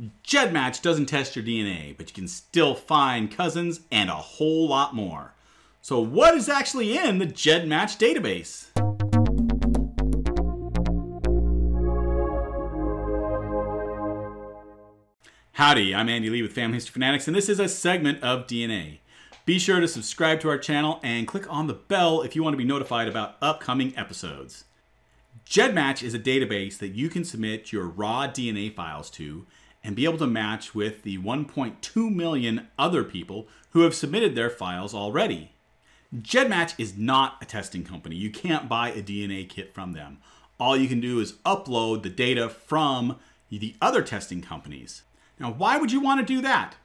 GEDmatch doesn't test your DNA, but you can still find cousins and a whole lot more. So what is actually in the GEDmatch database? Howdy, I'm Andy Lee with Family History Fanatics, and this is a segment of DNA. Be sure to subscribe to our channel and click on the bell if you want to be notified about upcoming episodes. GEDmatch is a database that you can submit your raw DNA files to and be able to match with the 1.2 million other people who have submitted their files already. GEDmatch is not a testing company. You can't buy a DNA kit from them. All you can do is upload the data from the other testing companies. Now, why would you want to do that?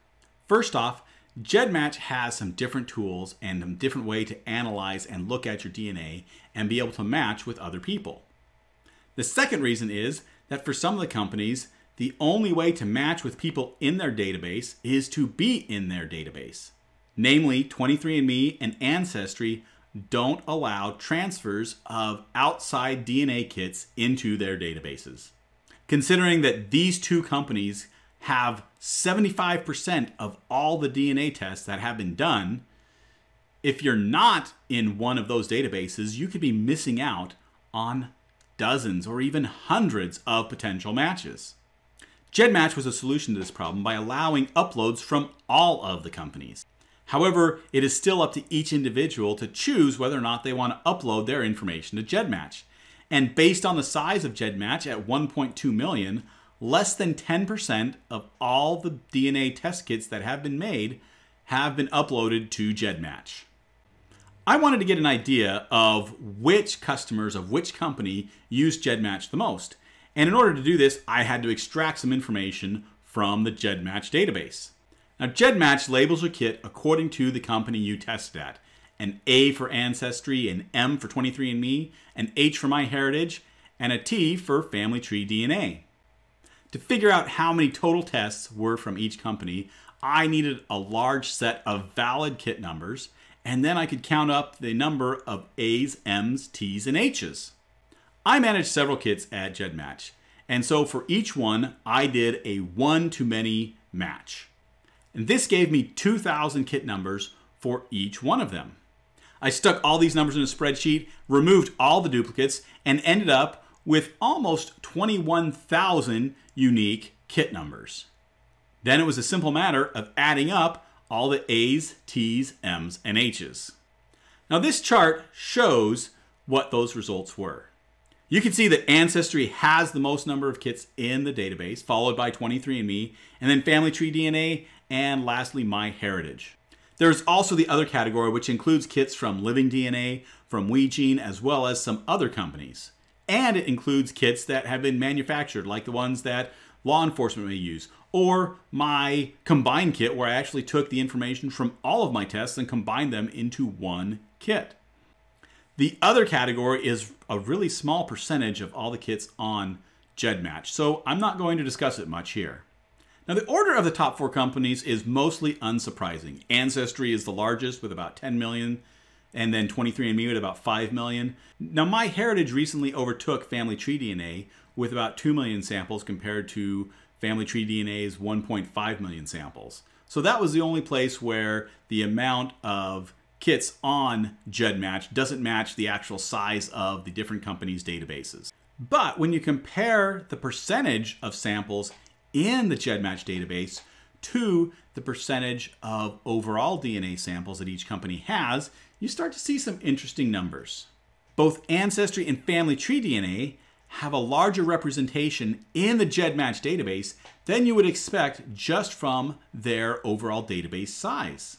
First off, GEDmatch has some different tools and a different way to analyze and look at your DNA and be able to match with other people. The second reason is that for some of the companies, the only way to match with people in their database is to be in their database. Namely, 23andMe and Ancestry don't allow transfers of outside DNA kits into their databases. Considering that these two companies have 75% of all the DNA tests that have been done, if you're not in one of those databases, you could be missing out on dozens or even hundreds of potential matches. GEDmatch was a solution to this problem by allowing uploads from all of the companies. However, it is still up to each individual to choose whether or not they want to upload their information to GEDmatch. And based on the size of GEDmatch at 1.2 million, less than 10% of all the DNA test kits that have been made have been uploaded to GEDmatch. I wanted to get an idea of which customers of which company use GEDmatch the most. And in order to do this, I had to extract some information from the GEDmatch database. Now, GEDmatch labels your kit according to the company you tested at. An A for Ancestry, an M for 23andMe, an H for MyHeritage, and a T for Family Tree DNA. To figure out how many total tests were from each company, I needed a large set of valid kit numbers, and then I could count up the number of A's, M's, T's, and H's. I manage several kits at GEDmatch, and so for each one, I did a one-to-many match. And this gave me 2,000 kit numbers for each one of them. I stuck all these numbers in a spreadsheet, removed all the duplicates, and ended up with almost 21,000 unique kit numbers. Then it was a simple matter of adding up all the A's, T's, M's, and H's. Now this chart shows what those results were. You can see that Ancestry has the most number of kits in the database, followed by 23andMe, and then Family Tree DNA, and lastly, MyHeritage. There's also the other category, which includes kits from Living DNA, from WeGene, as well as some other companies. And it includes kits that have been manufactured, like the ones that law enforcement may use, or my combined kit, where I actually took the information from all of my tests and combined them into one kit. The other category is a really small percentage of all the kits on GEDmatch, so I'm not going to discuss it much here. Now, the order of the top four companies is mostly unsurprising. Ancestry is the largest with about 10 million, and then 23andMe with about 5 million. Now, MyHeritage recently overtook Family Tree DNA with about 2 million samples compared to Family Tree DNA's 1.5 million samples. So that was the only place where the amount of kits on GEDmatch doesn't match the actual size of the different companies' databases. But when you compare the percentage of samples in the GEDmatch database to the percentage of overall DNA samples that each company has, you start to see some interesting numbers. Both Ancestry and Family Tree DNA have a larger representation in the GEDmatch database than you would expect just from their overall database size.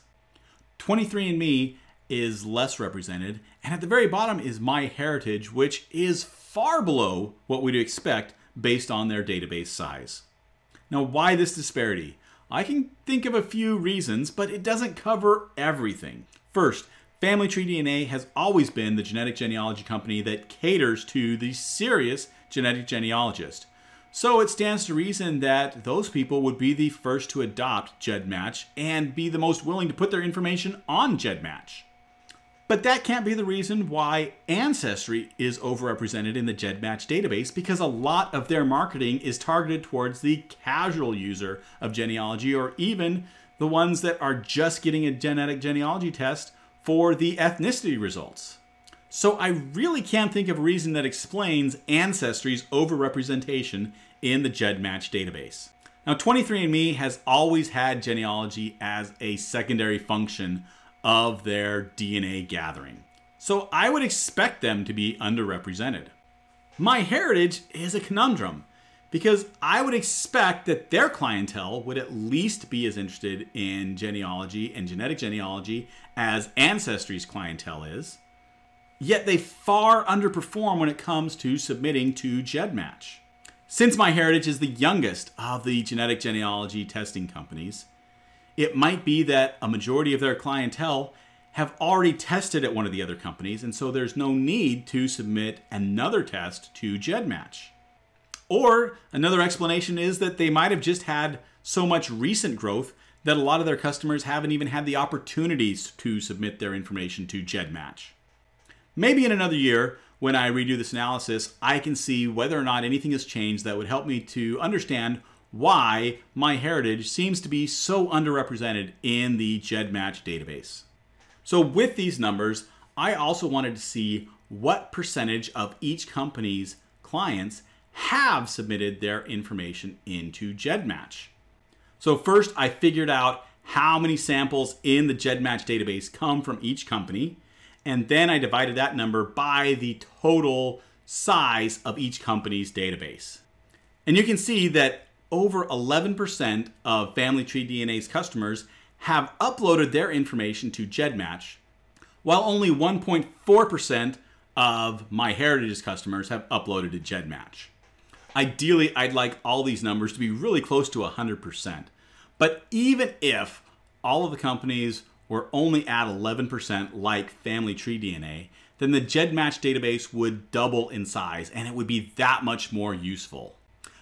23andMe is less represented, and at the very bottom is MyHeritage, which is far below what we'd expect based on their database size. Now, why this disparity? I can think of a few reasons, but it doesn't cover everything. First, Family Tree DNA has always been the genetic genealogy company that caters to the serious genetic genealogist. So it stands to reason that those people would be the first to adopt GEDmatch and be the most willing to put their information on GEDmatch. But that can't be the reason why Ancestry is overrepresented in the GEDmatch database because a lot of their marketing is targeted towards the casual user of genealogy or even the ones that are just getting a genetic genealogy test for the ethnicity results. So I really can't think of a reason that explains Ancestry's overrepresentation in the GEDmatch database. Now 23andMe has always had genealogy as a secondary function of their DNA gathering. So I would expect them to be underrepresented. MyHeritage is a conundrum because I would expect that their clientele would at least be as interested in genealogy and genetic genealogy as Ancestry's clientele is. Yet they far underperform when it comes to submitting to GEDmatch. Since MyHeritage is the youngest of the genetic genealogy testing companies, it might be that a majority of their clientele have already tested at one of the other companies, and so there's no need to submit another test to GEDmatch. Or another explanation is that they might have just had so much recent growth that a lot of their customers haven't even had the opportunities to submit their information to GEDmatch. Maybe in another year, when I redo this analysis, I can see whether or not anything has changed that would help me to understand why MyHeritage seems to be so underrepresented in the GEDmatch database. So with these numbers, I also wanted to see what percentage of each company's clients have submitted their information into GEDmatch. So first I figured out how many samples in the GEDmatch database come from each company, and then I divided that number by the total size of each company's database. And you can see that over 11% of Family Tree DNA's customers have uploaded their information to GEDmatch, while only 1.4% of MyHeritage's customers have uploaded to GEDmatch. Ideally, I'd like all these numbers to be really close to 100%. But even if all of the companies were only at 11% like Family Tree DNA, then the GEDmatch database would double in size and it would be that much more useful.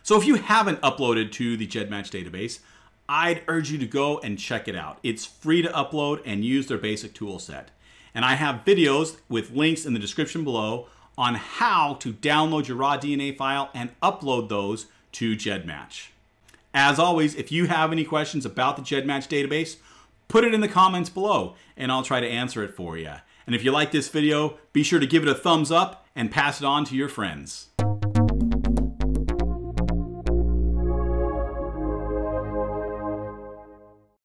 So if you haven't uploaded to the GEDmatch database, I'd urge you to go and check it out. It's free to upload and use their basic tool set. And I have videos with links in the description below on how to download your raw DNA file and upload those to GEDmatch. As always, if you have any questions about the GEDmatch database, put it in the comments below and I'll try to answer it for you. And if you like this video, be sure to give it a thumbs up and pass it on to your friends.